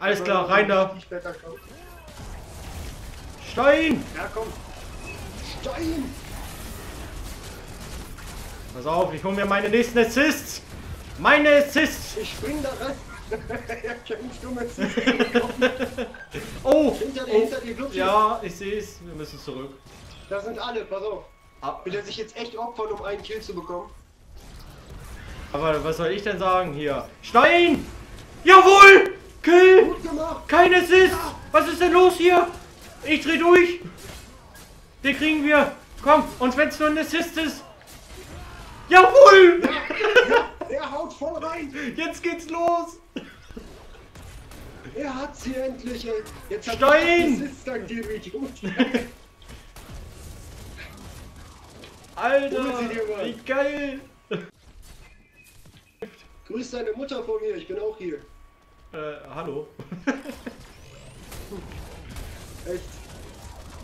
Alles klar, rein da. Ich. Stein! Ja, komm. Stein! Pass auf, ich hole mir meine nächsten Assists. Meine Assists. Ich spring da rein. ja, kein stummes. Oh, Hinter dir, oh. hinter dir, Glubschi. Ja, ich sehe es. Wir müssen zurück. Da sind alle, pass auf. Ab- Will er sich jetzt echt opfern, um einen Kill zu bekommen? Aber was soll ich denn sagen hier? Stein! Jawohl! Kill! Kein Assist! Was ist denn los hier? Ich dreh durch! Den kriegen wir! Komm, und wenn's nur ein Assist ist! Jawohl! Ja, er haut voll rein! Jetzt geht's los! Er hat sie endlich, ey. Jetzt hat Stein! er Assist dank dir. Alter! Wie geil! Grüß deine Mutter von mir, ich bin auch hier. Äh, hallo? Echt.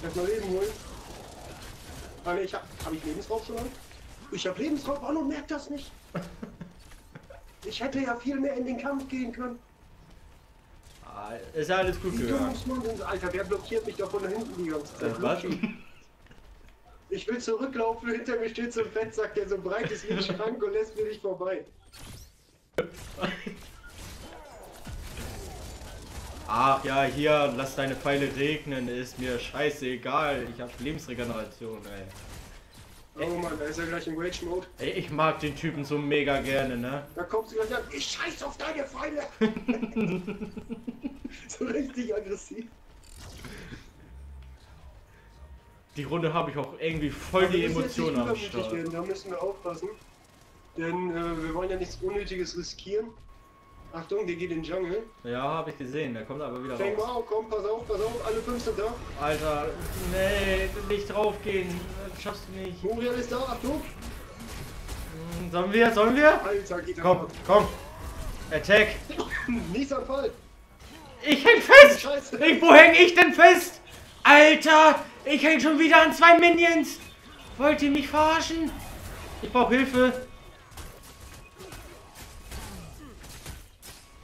Erstmal Leben holen. Ah ich hab. Hab ich Lebensraub schon an? Ich hab Lebensraub an und merk das nicht. Ich hätte ja viel mehr in den Kampf gehen können. Ah, ist ja alles gut gegangen. Alter, wer blockiert mich da von da hinten die ganze Zeit? Was? Ich will zurücklaufen, hinter mir steht so ein Fettsack, der so breit ist wie ein Schrank und lässt mir nicht vorbei. Ach ja, hier, lass deine Pfeile regnen, ist mir scheißegal. Ich hab Lebensregeneration, ey. Oh Mann, da ist er gleich im Rage-Mode. Ey, ich mag den Typen so mega gerne, ne? Da kommt sie gleich an, ich scheiß auf deine Pfeile! so richtig aggressiv. Die Runde habe ich auch irgendwie voll die Emotionen am Start. werden, Da müssen wir aufpassen. Denn äh, wir wollen ja nichts Unnötiges riskieren. Achtung, der geht in den Jungle. Ja, habe ich gesehen, der kommt aber wieder Fang raus. mal, komm, pass auf, pass auf, alle fünf sind da. Alter, nee, nicht draufgehen, das schaffst du nicht. Muriel ist da, Achtung. Hm, Sollen wir, sollen wir? Alter, geht Komm, ab. komm. Attack. Nächster Fall. Ich häng fest! Scheiße. Ich, wo häng ich denn fest? Alter, ich häng schon wieder an zwei Minions. Wollt ihr mich verarschen? Ich brauche Hilfe.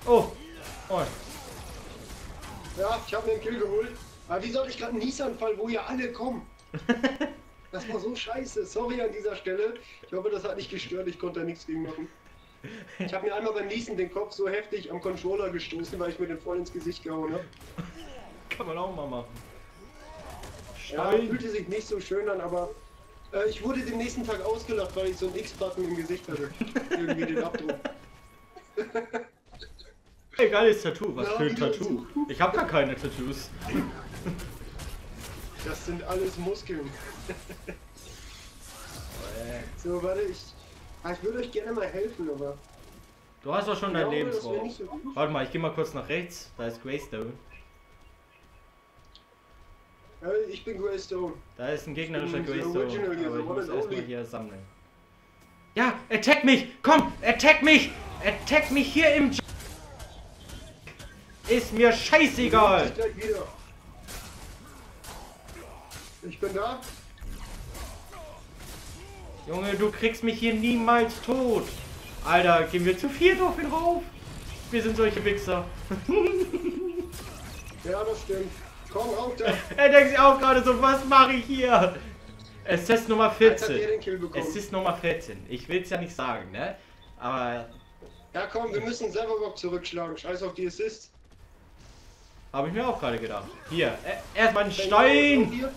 Oh. Oh. Ja, ich habe mir einen Kill geholt. Aber wie soll ich gerade einen Niesanfall, wo ja alle kommen? Das war so scheiße. Sorry an dieser Stelle. Ich hoffe, das hat nicht gestört. Ich konnte da nichts gegen machen. Ich habe mir einmal beim Niesen den Kopf so heftig am Controller gestoßen, weil ich mir den voll ins Gesicht gehauen habe. Kann man auch mal machen. Ja, Stein. fühlte sich nicht so schön an, aber äh, ich wurde den nächsten Tag ausgelacht, weil ich so einen X-Button im Gesicht hatte. Irgendwie den Abdruck. Ey, geiles Tattoo. Was Ja, für ein Tattoo. Ich habe gar keine Tattoos. Das sind alles Muskeln. So, warte, ich. Ah, ich würde euch gerne mal helfen, aber. Du hast doch schon dein Lebensraum. so. Warte mal, ich gehe mal kurz nach rechts. Da ist Greystone. Äh, ich bin Greystone. Da ist ein gegnerischer Greystone. Aber ich muss erstmal hier sammeln. Ja, attack mich! Komm, attack mich! Attack mich hier im... Ist mir scheißegal! Ich bin da. Junge, du kriegst mich hier niemals tot! Alter, gehen wir zu viert auf ihn rauf? Wir sind solche Wichser. Ja, das stimmt. Komm, auf da. Er denkt sich auch gerade so, was mache ich hier? Assist Nummer Jetzt hat er 14. den Kill bekommen. Assist Nummer 14. Ich will es ja nicht sagen, ne? Aber Ja, komm, wir müssen Serverbock zurückschlagen. Scheiß auf die Assist. Habe ich mir auch gerade gedacht. Hier, e- erstmal ein Fang Stein!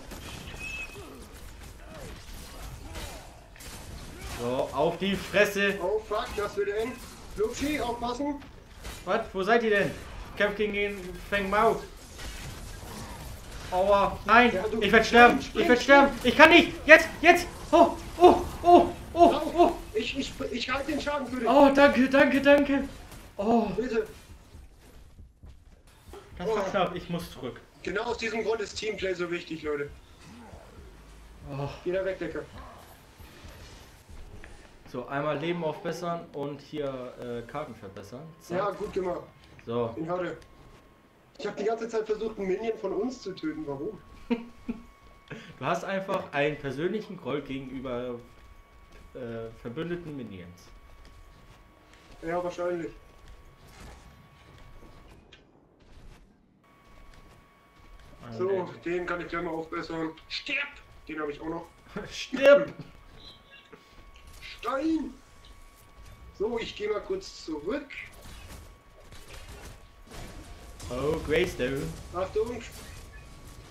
So, auf die Fresse. Oh fuck, das wird eng. Luxi, aufpassen. Was? Wo seid ihr denn? Ich kämpfe gegen den Feng Mao. Aua. Nein, Ja, ich werde sterben. Spring, Ich werde sterben. Ich kann nicht. Jetzt, jetzt. Oh, oh, oh, oh, oh. Ich, ich, ich halte den Schaden für dich. Oh, danke, danke, danke. Oh, Bitte. Das war knapp. Ich muss zurück. Genau aus diesem Grund ist Teamplay so wichtig, Leute. Oh. Jeder wegdecker. So, einmal Leben aufbessern und hier äh, Karten verbessern. Zack. Ja, gut gemacht. So, Den hatte. Ich habe die ganze Zeit versucht, einen Minion von uns zu töten. Warum? du hast einfach einen persönlichen Groll gegenüber äh, verbündeten Minions. Ja, wahrscheinlich. So, den kann ich gleich mal aufbessern. Stirb! Den habe ich auch noch. Stirb! Stein! So, ich gehe mal kurz zurück. Oh, Greystone. Achtung!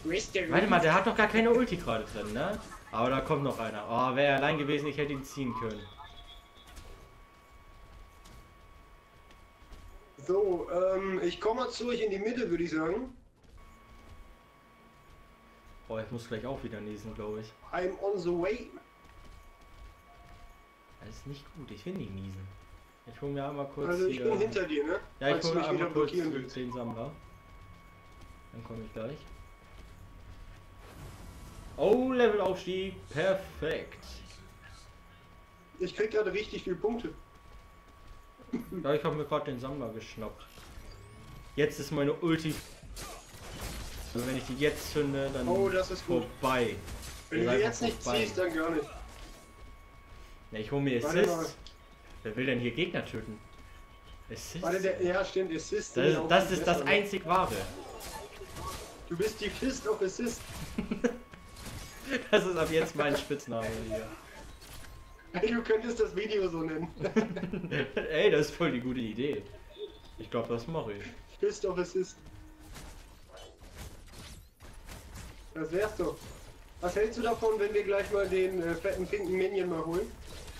Mr. Warte mal, der hat doch gar keine Ulti gerade drin, ne? Aber da kommt noch einer. Oh, wäre er allein gewesen, ich hätte ihn ziehen können. So, ähm, ich komme mal zurück in die Mitte, würde ich sagen. Oh, ich muss gleich auch wieder niesen, glaube ich. I'm on the way. Das ist nicht gut, ich will nicht niesen. Ich hole mir einmal kurz Also ich hier... bin hinter dir, ne? Ja, ich Falls hole mir einmal kurz willst. den Sammler. Dann komme ich gleich. Oh, Levelaufstieg. Perfekt. Ich krieg gerade richtig viele Punkte. Ja, ich habe mir gerade den Sammler geschnappt. Jetzt ist meine Ulti. Also wenn ich die jetzt zünde, dann Oh, das ist gut. vorbei. Wenn Ist du die jetzt nicht vorbei. ziehst, dann gar nicht. Ja, ich hole mir. Assist. Wer will denn hier Gegner töten? Assist? Warte, der, ja stimmt, Assist. Das, das ist das einzig wahre. Du bist die Fist of Assist. Das ist ab jetzt mein Spitzname hier. Du könntest das Video so nennen. Ey, das ist voll die gute Idee. Ich glaube, das mache ich. Fist of Assist. Das wär's doch. Was hältst du davon, wenn wir gleich mal den äh, fetten pinken Minion mal holen?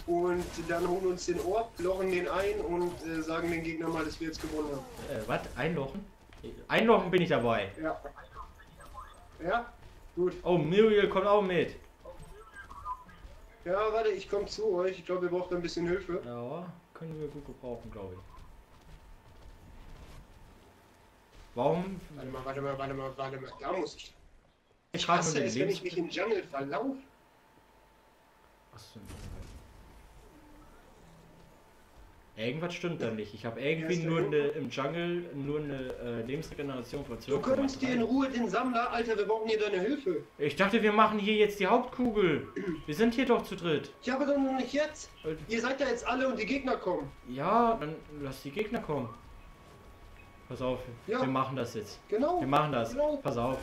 Und dann holen uns den Orb, lochen den ein und äh, sagen den Gegner mal, dass wir jetzt gewonnen haben. Äh, was? Einlochen? Einlochen bin ich dabei. Ja. Ja? Gut. Oh, Muriel kommt auch mit. Ja, warte, ich komme zu euch. Ich glaube, wir brauchen ein bisschen Hilfe. Ja, können wir gut gebrauchen, glaube ich. Warum? Warte mal, warte mal, warte mal, warte mal. Da muss ich. Ich Ich hasse es, wenn ich mich im Jungle verlaufe. Irgendwas stimmt da nicht. Ich habe irgendwie nur eine, im Jungle nur eine äh, Lebensregeneration von Du könntest dir in 12,3. Ruhe den Sammler, Alter, wir brauchen hier deine Hilfe. Ich dachte, wir machen hier jetzt die Hauptkugel. Wir sind hier doch zu dritt. Ja, aber dann noch nicht jetzt. Ihr seid ja jetzt alle und die Gegner kommen. Ja, dann lass die Gegner kommen. Pass auf, Ja. wir machen das jetzt. Genau. Wir machen das. Genau. Pass auf.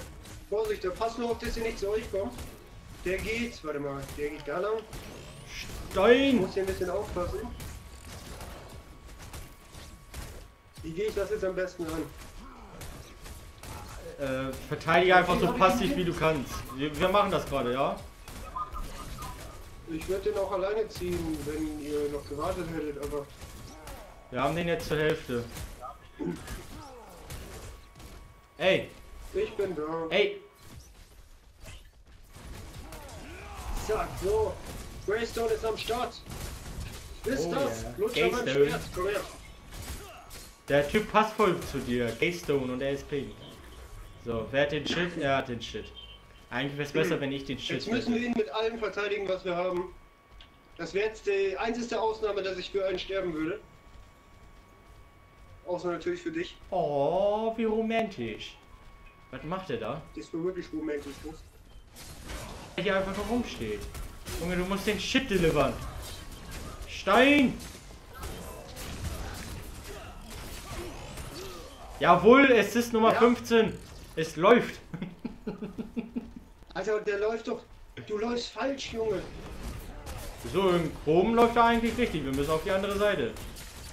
Vorsicht, der passt nur auf, dass ihr nicht zu euch kommt. Der geht, warte mal, der geht da lang. Ich Stein! muss hier ein bisschen aufpassen. Wie gehe ich das jetzt am besten an? Äh, verteidige einfach so passiv wie du kannst. Wir, wir machen das gerade, ja? Ich würde den auch alleine ziehen, wenn ihr noch gewartet hättet, aber Wir haben den jetzt zur Hälfte. Ey, ich bin da. ey, Zack, so. Greystone ist am Start. Ist Oh das? Lutscher mein Greystone. Schwert, komm her. der Typ passt voll zu dir. Gaystone und er ist pink. So, wer hat den Shit? Er hat den Shit. Eigentlich wäre es besser, wenn ich den Shit Jetzt müssen wir ihn mit allem verteidigen, was wir haben. Das wäre jetzt die einzige Ausnahme, dass ich für einen sterben würde. Außer natürlich für dich. Oh, wie romantisch. Was macht er da? Das war wirklich Romantismus. Der hier einfach nur rumsteht. Junge, du musst den Shit delivern. Stein! Jawohl, es ist Nummer Ja. 15. Es läuft. Alter, der läuft doch. Du läufst falsch, Junge. So, im Chrom läuft er eigentlich richtig. Wir müssen auf die andere Seite.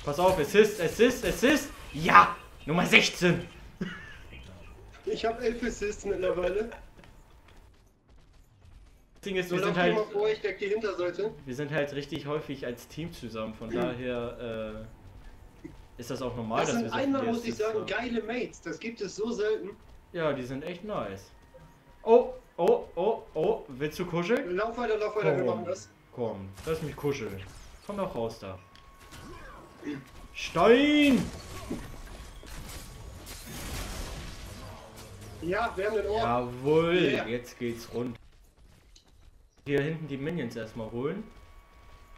Pass auf, Assist, Assist, Assist. Ja! Nummer 16. Ich habe elf Assists mittlerweile. Das Ding ist, wir sind halt, vor, ich deck die Hinterseite. wir sind halt richtig häufig als Team zusammen. Von daher äh, ist das auch normal, Das dass wir sind so einmal, muss ich sagen, geile Mates. Das gibt es so selten. Ja, die sind echt nice. Oh, oh, oh, oh. Willst du kuscheln? Lauf weiter, lauf weiter, wir Komm. machen das. Komm, lass mich kuscheln. Komm doch raus da. Stein! Ja, wir haben den Ohr. Jawohl, Yeah. jetzt geht's rund. Hier hinten die Minions erstmal holen.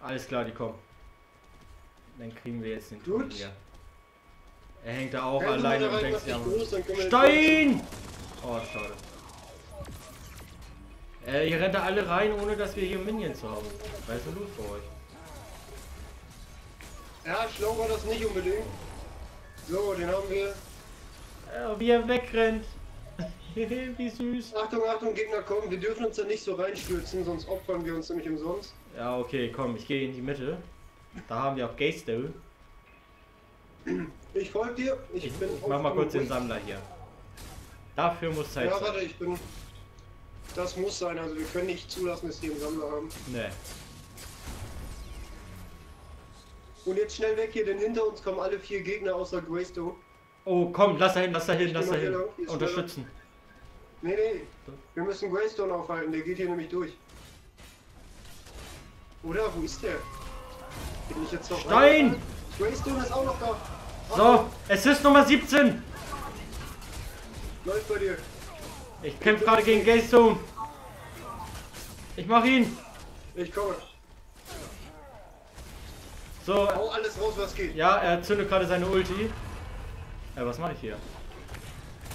Alles klar, die kommen. Dann kriegen wir jetzt den Gut. hier. Er hängt da auch du mal alleine und denkt sich, Stein! Oh, schade. Äh, ihr rennt da alle rein, ohne dass wir hier Minions haben. Ist denn los bei euch? Ja, schlau war das nicht unbedingt. So, den haben wir. Äh, wie er wegrennt. Wie süß. Achtung, Achtung, Gegner kommen. Wir dürfen uns da nicht so reinstürzen, sonst opfern wir uns nämlich umsonst. Ja, okay, komm, ich gehe in die Mitte. Da haben wir auch Gaystow. Ich folge dir. Ich, Ich, bin ich mach mal kurz den. Sammler hier. Dafür muss Zeit Ja, sein. warte, ich bin. Das muss sein, also wir können nicht zulassen, dass wir einen Sammler haben. Nee. Und jetzt schnell weg hier, denn hinter uns kommen alle vier Gegner außer Greystone. Oh, komm, lass da hin, lass da hin, lass da hin. Unterstützen. Nee, nee. Wir müssen Greystone aufhalten, der geht hier nämlich durch. Oder? Wo ist der? Bin ich jetzt noch Stein! Greystone ist auch noch da. So, es ist Nummer 17. Läuft bei dir. Ich kämpfe gerade gegen Gaystone. Ich mach ihn. Ich komme. So, Hau alles raus, was geht. ja, er zündet gerade seine Ulti. Äh, was mache ich hier?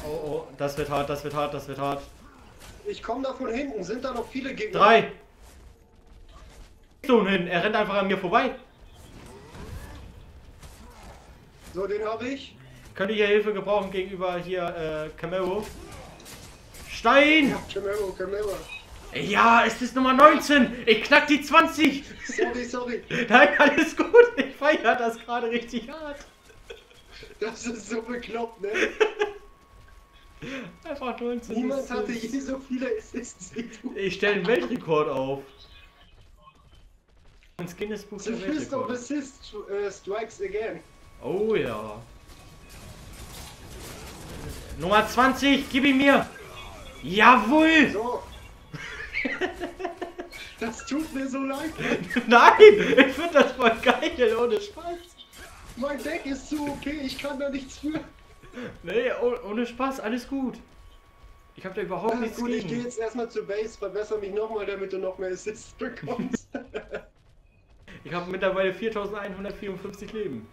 Oh, oh, das wird hart, das wird hart, das wird hart. Ich komme da von hinten. Sind da noch viele Gegner? Drei. Gaystone hin, er rennt einfach an mir vorbei. So, den habe ich. Könnt ihr hier Hilfe gebrauchen gegenüber hier äh, Camaro? Stein! Camaro, Camaro. Ja, es ist Nummer 19. Ich knack die 20. Sorry, sorry. Nein, alles gut. Ich feiere das gerade richtig hart. Das ist so bekloppt, ne? Einfach 19. Niemand hatte je so viele Assists wie du. Ich stelle einen Weltrekord auf. Ins Guinness-Buch The der Fist of Weltrekorde. Assist uh, strikes again. Oh ja. Nummer 20, gib ihn mir. Jawohl. So. Das tut mir so leid. Nein, ich finde das voll geil, ohne Spaß. Mein Deck ist zu okay, ich kann da nichts für. Nee, oh- ohne Spaß, alles gut. Ich habe da überhaupt Ja, nichts gut, ich gehe gegen. jetzt erstmal zur Base, verbessere mich nochmal, damit du noch mehr Assists bekommst. Ich habe mittlerweile 4154 Leben.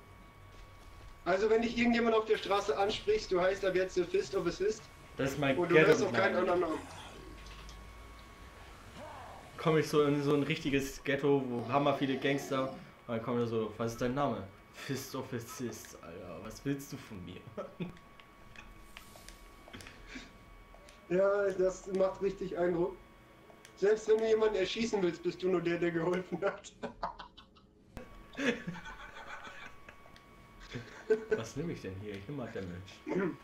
also wenn dich irgendjemand auf der Straße ansprichst, du heißt ab jetzt The Fist of Assist Das ist mein und du hörst auf keinen anderen Namen. Komme ich so in so ein richtiges Ghetto, wo hammer viele Gangster. Und dann kommt er so, was ist dein Name? Fist of Assist, Alter. Was willst du von mir? Ja, das macht richtig Eindruck. Selbst wenn du jemanden erschießen willst, bist du nur der, der geholfen hat. Was nehme ich denn hier? Ich nehme mal Damage.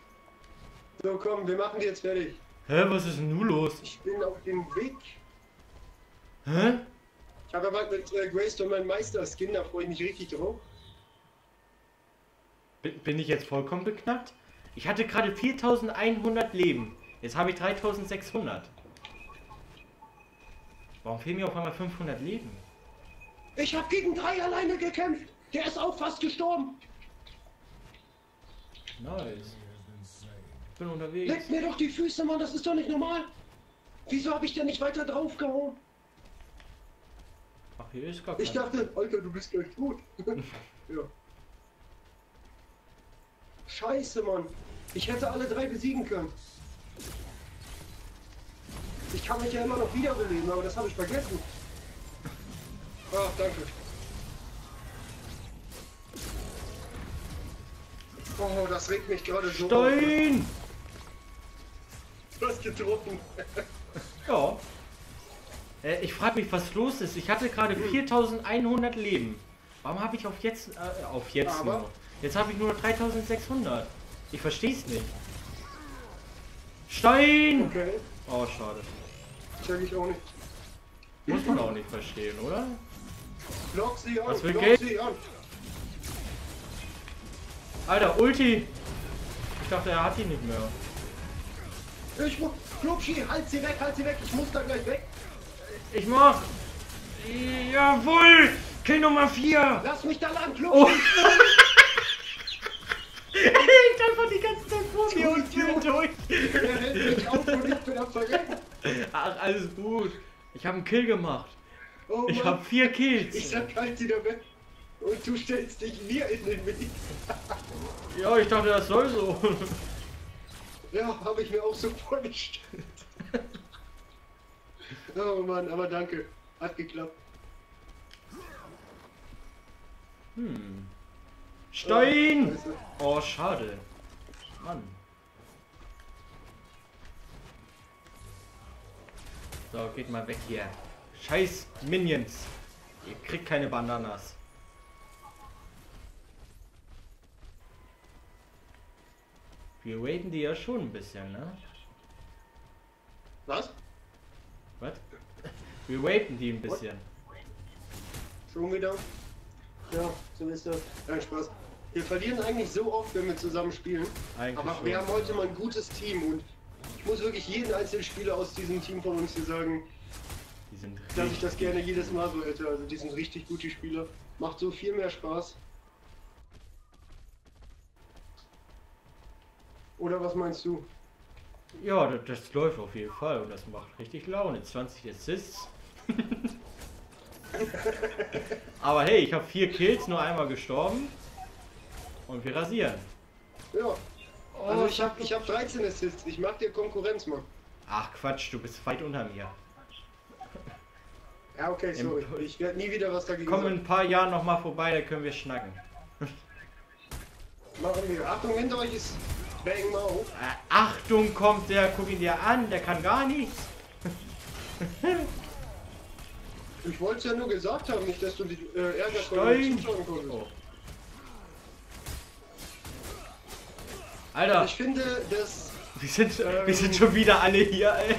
So, komm, wir machen die jetzt fertig. Hä, was ist denn nun los? Ich bin auf dem Weg. Hä? Ich habe aber mit äh, Greystone meinen Meister-Skin, da freue ich mich richtig drauf. Bin, bin ich jetzt vollkommen beknackt? Ich hatte gerade 4100 Leben. Jetzt habe ich 3600. Warum fehlen mir auf einmal 500 Leben? Ich habe gegen drei alleine gekämpft. Der ist auch fast gestorben. Nice. Ich bin unterwegs. Leck mir doch die Füße, Mann, das ist doch nicht normal. Wieso habe ich denn nicht weiter draufgehauen? Hier ist gar kein. Ich dachte, Alter, du bist gleich tot. ja. Scheiße, Mann. Ich hätte alle drei besiegen können. Ich kann mich ja immer noch wiederbeleben, aber das habe ich vergessen. Ach, danke. Oh, das regt mich gerade so. Stein! Du hast getroffen. Ja. Äh, ich frage mich, was los ist. Ich hatte gerade 4100 Leben. Warum habe ich auf jetzt, äh, auf jetzt Aber- nur? Jetzt habe ich nur noch 3600. Ich verstehe es nicht. Stein! Okay, Oh, schade. check ich auch nicht. Muss man auch nicht verstehen, oder? Block sie an, Was will Geld? Alter, Ulti! Ich dachte, er hat die nicht mehr. Ich muss. Klubschi, halt sie weg, halt sie weg. Ich muss da gleich weg. Ich mach! Jawohl! Kill Nummer 4! Lass mich da lang, Klubschi. Oh! ich einfach die ganze Zeit vor mir und will durch. Er hält mich auf und ich bin am Verrecken. Ach, alles gut. Ich habe einen Kill gemacht. Oh Ich habe vier Ich Kills. sag halt wieder weg. Und du stellst dich mir in den Weg. Ja, ich dachte, das soll so. Ja, habe ich mir auch so vorgestellt. Oh Mann, aber danke. Hat geklappt. Hm. Stein! Scheiße. Oh, schade. Mann. So, geht mal weg hier. Scheiß Minions. Ihr kriegt keine Bananas. Wir waiten die ja schon ein bisschen, ne? Was? Was? Wir waiten die ein bisschen. Schon wieder? Ja, so ist das. Nein, Spaß. Wir verlieren eigentlich so oft, wenn wir zusammen spielen. Eigentlich Aber schon. wir haben heute mal ein gutes Team und ich muss wirklich jeden einzelnen Spieler aus diesem Team von uns hier sagen, dass ich das gerne jedes Mal so hätte. Also die sind richtig gute Spieler. Macht so viel mehr Spaß. Oder was meinst du? Ja, das, das läuft auf jeden Fall und das macht richtig Laune. 20 Assists. Aber hey, ich habe vier Kills, nur einmal gestorben. Und wir rasieren. Ja. Also ich habe ich hab 13 Assists. Ich mach dir Konkurrenz, Mann. Ach Quatsch, du bist weit unter mir. Ja, okay, sorry. Im- Ich werde nie wieder was dagegen Komm in ein paar Jahren noch mal vorbei, da können wir schnacken. Machen wir. Achtung, hinter euch ist Bang Mau. Äh, Achtung, kommt der, guck ihn dir an, der kann gar nichts. Ich wollte es ja nur gesagt haben, nicht, dass du dich äh, weil Stein. Oh. Alter, Ich finde, dass wir sind, wir ähm, sind schon wieder alle hier, ey.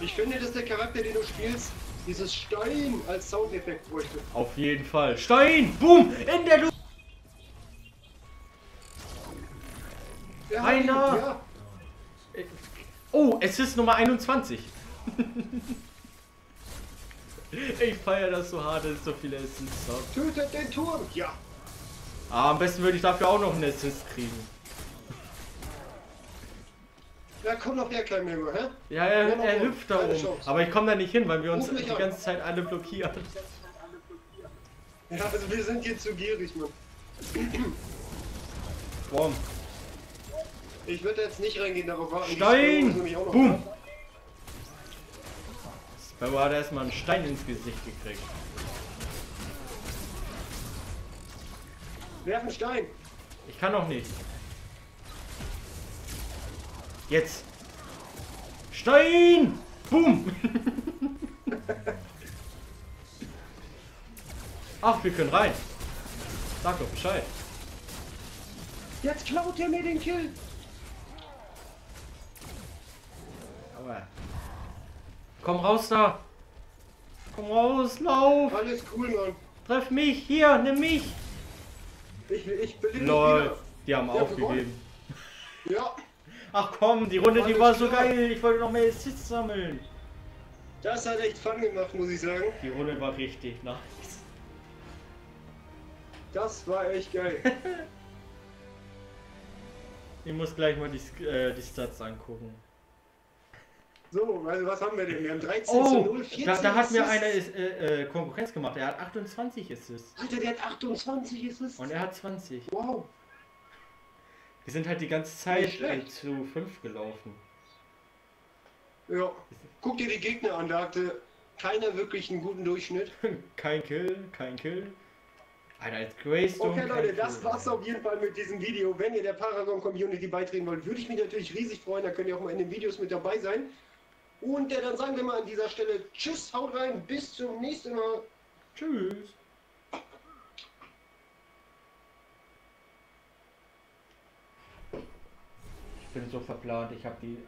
ich finde, dass der Charakter, den du spielst, dieses Stein als Soundeffekt bräuchte. Auf jeden Fall. Stein! Boom! In der Luft! Ja, Einer. Ja, Oh, es ist Nummer 21. ich feiere das so hart, dass es so viele Assists hat. tötet den Turm. Ja. Ah, am besten würde ich dafür auch noch einen Assist kriegen. Ja, komm noch her, klein Junge, hä? Ja, er, er hüpft da oben. Chance. Aber ich komme da nicht hin, weil wir uns die an. ganze Zeit alle blockieren. Ja, also wir sind hier zu gierig, Mann. Boom. Ich würde jetzt nicht reingehen, darauf warten. Stein! Boom! Sparrow hat erstmal einen Stein ins Gesicht gekriegt. Werf einen Stein. Ich kann noch nicht. Jetzt. Stein! Boom! Ach, wir können rein. Sag doch Bescheid. Jetzt klaut er mir den Kill. Aua. Komm raus da. Komm raus, lauf. Alles cool, Mann. Treff mich. Hier, nimm mich. Ich, ich dich Lol. wieder. Die haben Ja, aufgegeben. Ja, Ach komm, die Runde, die war so geil. Ich wollte noch mehr Assists sammeln. das hat echt Fun gemacht, muss ich sagen. Die Runde war richtig nice. Das war echt geil. Ich muss gleich mal die, Sk- äh, die Stats angucken. So, also was haben wir denn? Wir haben 13 zu Oh, 0, 14 da, da hat mir einer äh, äh, Konkurrenz gemacht. Er hat 28 Assists. Alter, der hat 28 Assists. Und er hat 20. Wow. Wir sind halt die ganze Zeit äh, zu 5 gelaufen. Ja. Guck dir die Gegner an, da hatte keiner wirklich einen guten Durchschnitt. kein Kill, kein Kill. Alter, als Greystone. Okay, Leute, das war's auf jeden Fall mit diesem Video. Wenn ihr der Paragon Community beitreten wollt, würde ich mich natürlich riesig freuen. Da könnt ihr auch mal in den Videos mit dabei sein. Und äh, dann sagen wir mal an dieser Stelle Tschüss, haut rein, bis zum nächsten Mal. Tschüss. Ich bin so verplant, ich habe die